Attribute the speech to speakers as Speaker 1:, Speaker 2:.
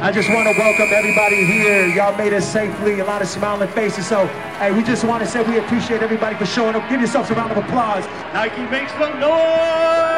Speaker 1: I just want to welcome everybody here. Y'all made it safely, a lot of smiling faces. So, hey, we just want to say we appreciate everybody for showing up. Give yourselves a round of applause.
Speaker 2: Nike makes some noise!